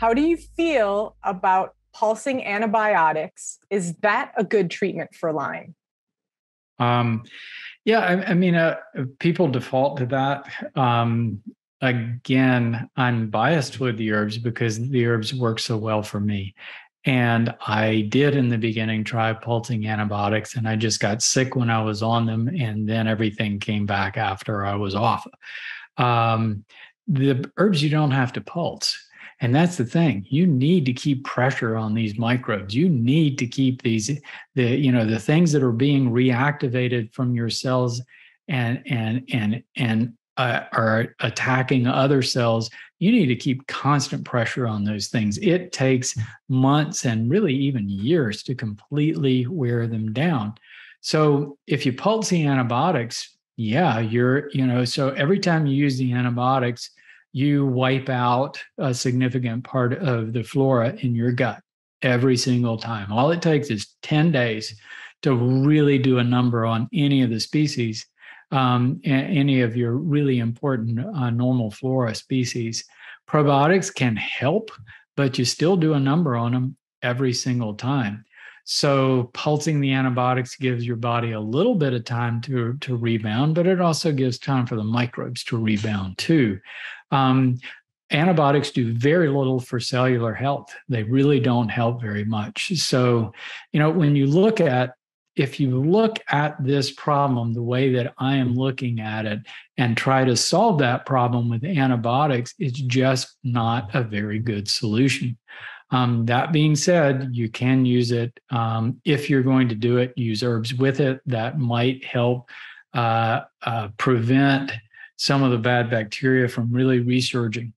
How do you feel about pulsing antibiotics? Is that a good treatment for Lyme? Um, yeah, I, I mean, uh, people default to that. Um, again, I'm biased with the herbs because the herbs work so well for me. And I did in the beginning try pulsing antibiotics, and I just got sick when I was on them, and then everything came back after I was off. Um, the herbs you don't have to pulse. And that's the thing. You need to keep pressure on these microbes. You need to keep these the you know the things that are being reactivated from your cells and and and and uh, are attacking other cells. You need to keep constant pressure on those things. It takes months and really even years to completely wear them down. So if you pulse the antibiotics, yeah, you're you know so every time you use the antibiotics you wipe out a significant part of the flora in your gut every single time. All it takes is 10 days to really do a number on any of the species, um, any of your really important uh, normal flora species. Probiotics can help, but you still do a number on them every single time. So pulsing the antibiotics gives your body a little bit of time to, to rebound, but it also gives time for the microbes to rebound too. Um, antibiotics do very little for cellular health. They really don't help very much. So, you know, when you look at if you look at this problem the way that I am looking at it and try to solve that problem with antibiotics, it's just not a very good solution. Um, that being said, you can use it um, if you're going to do it, use herbs with it. That might help uh, uh, prevent some of the bad bacteria from really resurging.